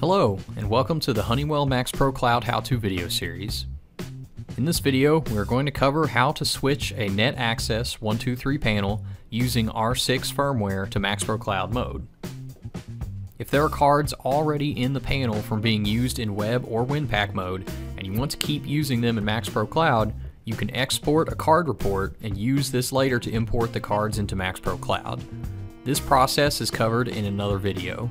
Hello, and welcome to the Honeywell MAXPRO Cloud how-to video series. In this video, we're going to cover how to switch a NetAXS 123 panel using R6 firmware to MAXPRO Cloud mode. If there are cards already in the panel from being used in web or WinPak mode, and you want to keep using them in MAXPRO Cloud, you can export a card report and use this later to import the cards into MAXPRO Cloud. This process is covered in another video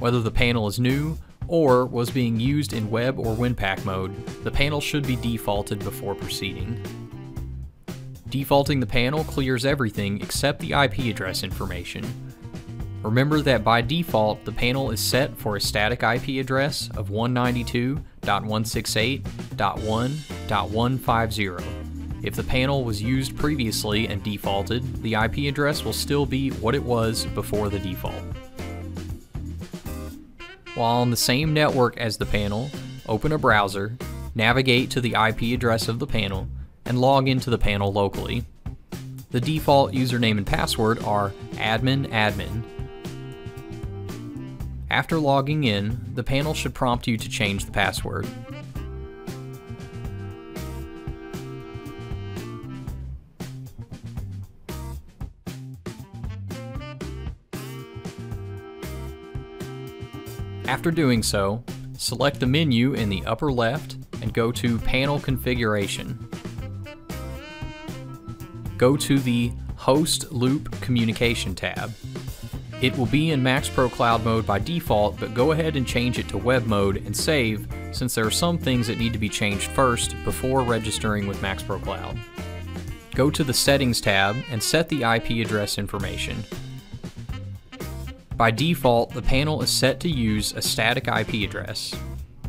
whether the panel is new or was being used in web or WinPak mode, the panel should be defaulted before proceeding. Defaulting the panel clears everything except the IP address information. Remember that by default, the panel is set for a static IP address of 192.168.1.150. If the panel was used previously and defaulted, the IP address will still be what it was before the default. While on the same network as the panel, open a browser, navigate to the IP address of the panel, and log into the panel locally. The default username and password are admin admin. After logging in, the panel should prompt you to change the password. After doing so, select the menu in the upper left and go to Panel Configuration. Go to the Host Loop Communication tab. It will be in MAXPRO Cloud mode by default, but go ahead and change it to web mode and save since there are some things that need to be changed first before registering with MAXPRO Cloud. Go to the Settings tab and set the IP address information. By default, the panel is set to use a static IP address.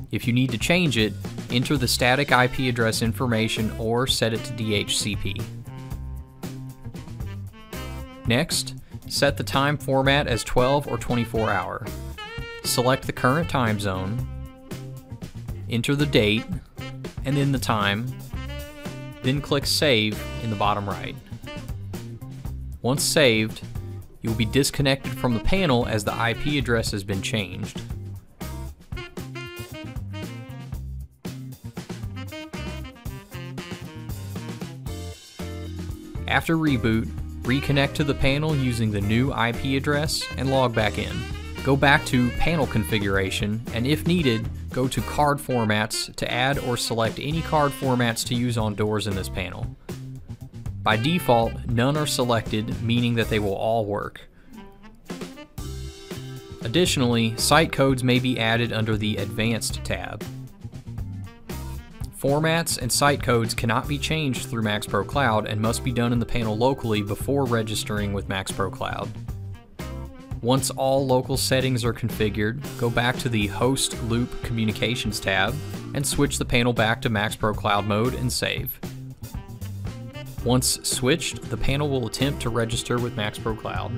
If you need to change it, enter the static IP address information or set it to DHCP. Next, set the time format as 12 or 24 hour. Select the current time zone, enter the date, and then the time, then click Save in the bottom right. Once saved, you will be disconnected from the panel as the IP address has been changed. After reboot, reconnect to the panel using the new IP address and log back in. Go back to Panel Configuration, and if needed, go to Card Formats to add or select any card formats to use on doors in this panel. By default, none are selected, meaning that they will all work. Additionally, site codes may be added under the Advanced tab. Formats and site codes cannot be changed through MAXPRO Cloud and must be done in the panel locally before registering with MAXPRO Cloud. Once all local settings are configured, go back to the Host Loop Communications tab and switch the panel back to MAXPRO Cloud mode and save. Once switched, the panel will attempt to register with MAXPRO Cloud.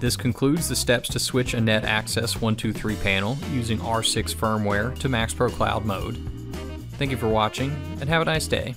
This concludes the steps to switch a NetAXS 123 panel using R6 firmware to MAXPRO Cloud mode. Thank you for watching, and have a nice day.